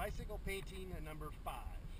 Bicycle painting uh, number five.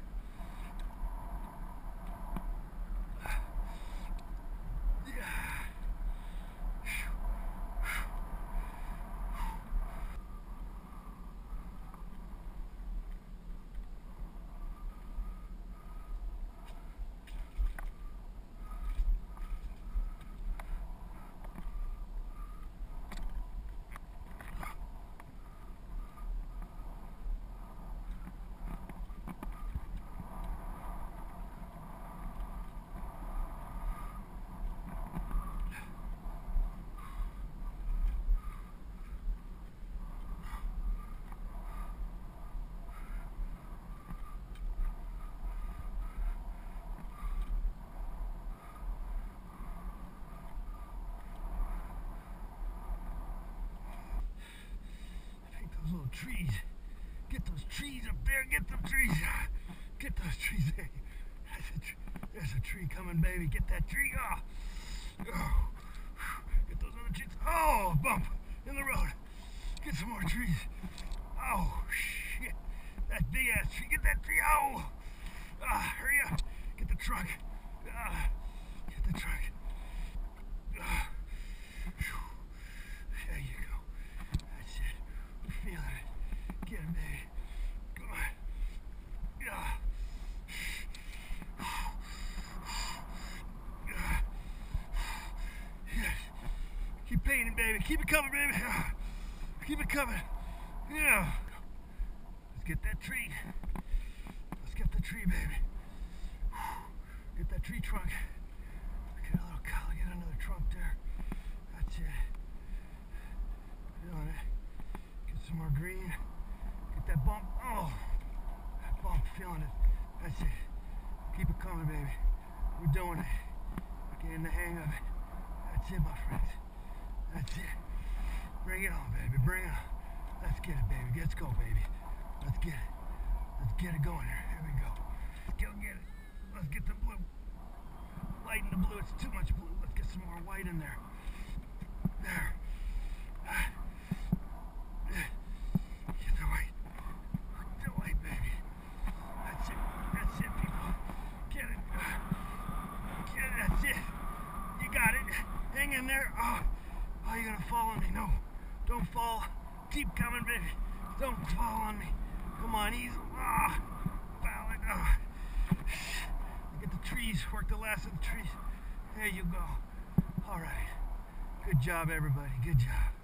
Those little trees. Get those trees up there. Get them trees. Get those trees there. There's a, tree, there's a tree coming, baby. Get that tree. Oh. Get those other trees. Oh, bump in the road. Get some more trees. Oh, shit. That big ass tree. Get that tree. Oh. Ah, hurry up. Get the truck. Ah, get the truck. Ah. There you go. That's it. I'm feeling it. Get him, baby. Come on. Ah. Ah. Yes. Keep painting, baby. Keep it coming, baby. Keep it coming. Yeah. Let's get that tree. Let's get the tree, baby. Get that tree trunk. Get a little collar. Get another trunk there. That's it. Feeling it. Get some more green. Get that bump. Oh, that bump. Feeling it. That's it. Keep it coming, baby. We're doing it. Getting the hang of it. That's it, my friends. That's it. Bring it on, baby. Bring it on. Let's get it, baby. Let's go, baby. Let's get it. Let's get it going here. Here we go. Let's go get it. Let's get the blue. Lighten the blue. It's too much blue. Let's get some more white in there. There. Get the white. Get the white, baby. That's it. That's it, people. Get it. Get it. That's it. You got it. Hang in there. Oh, oh you're gonna fall on me. No. Don't fall. Keep coming, baby. Don't fall on me. Come on, easy. Ah, it. Ah. Get the trees. Work the last of the trees. There you go. All right. Good job, everybody. Good job.